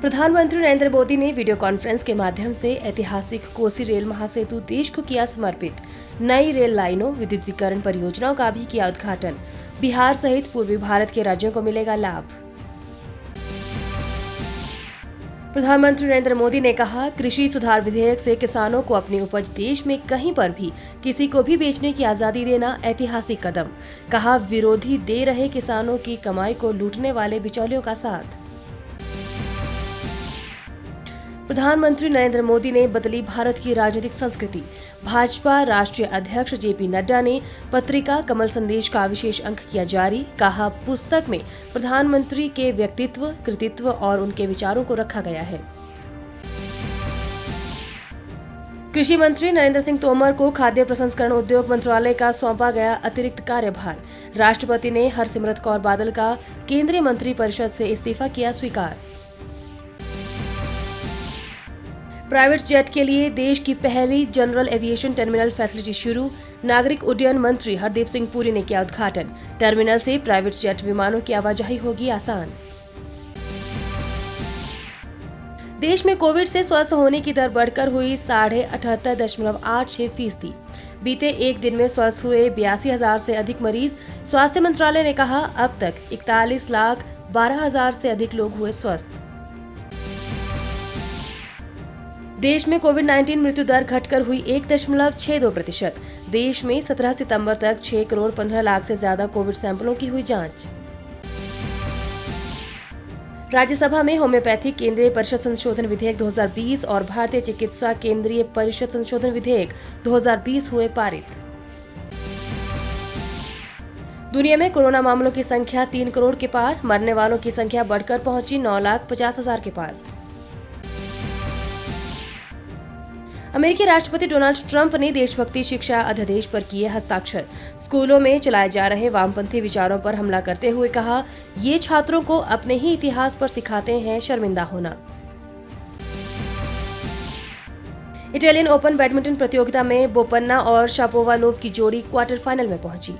प्रधानमंत्री नरेंद्र मोदी ने video conference के माध्यम से ऐतिहासिक कोसी रेल महासेतु देश को किया समर्पित। नई रेल लाइनों, विद्युतीकरण परियोजनाओं का भी किया उद्घाटन। बिहार सहित पूर्वी भारत के राज्यों को मिलेगा लाभ। प्रधानमंत्री नरेंद्र मोदी ने कहा, कृषि सुधार विधेयक से किसानों को अपनी उपज देश में कहीं पर भी, किसी को भी बेचने की आज़ादी देना ऐतिहासिक कदम। कहा, विरोधी दे रहे किसानों की कमाई को लूटने वाले बिचौलियों का साथ। प्रधानमंत्री नरेंद्र मोदी ने बदली भारत की राजनीतिक संस्कृति। भाजपा राष्ट्रीय अध्यक्ष जेपी नड्डा ने पत्रिका कमल संदेश का विशेष अंक किया जारी, कहा, पुस्तक में प्रधानमंत्री के व्यक्तित्व, कृतित्व और उनके विचारों को रखा गया है। कृषि मंत्री नरेंद्र सिंह तोमर को खाद्य प्रसंस्करण उद्योग मंत्रालय का सौंपा गया अतिरिक्त कार्यभार। राष्ट्रपति ने हरसिमरत कौर बादल का केंद्रीय मंत्री परिषद से इस्तीफा किया स्वीकार। प्राइवेट जेट के लिए देश की पहली जनरल एविएशन टर्मिनल फैसिलिटी शुरू। नागरिक उड्डयन मंत्री हरदीप सिंह पुरी ने किया उद्घाटन। टर्मिनल से प्राइवेट जेट विमानों की आवाजाही होगी आसान। देश में कोविड से स्वस्थ होने की दर बढ़कर हुई साढ़े अठहत्तर दशमलव आठ छह फ़ीसदी। बीते एक दिन में स्वस्थ हुए बयासी हज़ार से अधिक मरीज़। स्वास्थ्य मंत्रालय ने कहा, अब तक इकतालीस लाख बारह हज़ार से अधिक लोग हुए स्वस्थ। देश में कोविड 19 मृत्यु दर घटकर हुई एक दशमलव छह दो प्रतिशत। देश में 17 सितंबर तक 6 करोड़ 15 लाख से ज़्यादा कोविड सैंपलों की हुई जाँच। राज्यसभा में होम्योपैथी केंद्रीय परिषद संशोधन विधेयक 2020 और भारतीय चिकित्सा केंद्रीय परिषद संशोधन विधेयक 2020 हुए पारित। दुनिया में कोरोना मामलों की संख्या तीन करोड़ के पार, मरने वालों की संख्या बढ़कर पहुँची नौ लाख पचास हज़ार के पार। अमेरिकी राष्ट्रपति डोनाल्ड ट्रंप ने देशभक्ति शिक्षा अध्यादेश पर किए हस्ताक्षर। स्कूलों में चलाए जा रहे वामपंथी विचारों पर हमला करते हुए कहा, ये छात्रों को अपने ही इतिहास पर सिखाते हैं शर्मिंदा होना। इटालियन ओपन बैडमिंटन प्रतियोगिता में बोपन्ना और शापोवालोव की जोड़ी क्वार्टर फाइनल में पहुँची।